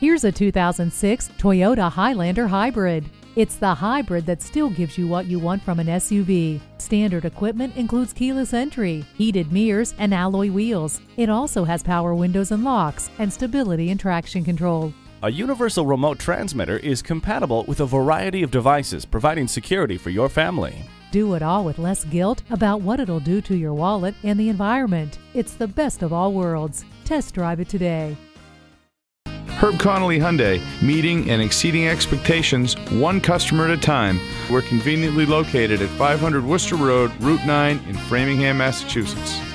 Here's a 2006 Toyota Highlander Hybrid. It's the hybrid that still gives you what you want from an SUV. Standard equipment includes keyless entry, heated mirrors, and alloy wheels. It also has power windows and locks, and stability and traction control. A universal remote transmitter is compatible with a variety of devices, providing security for your family. Do it all with less guilt about what it'll do to your wallet and the environment. It's the best of all worlds. Test drive it today. Herb Connolly Hyundai, meeting and exceeding expectations one customer at a time. We're conveniently located at 500 Worcester Road, Route 9 in Framingham, Massachusetts.